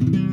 thank you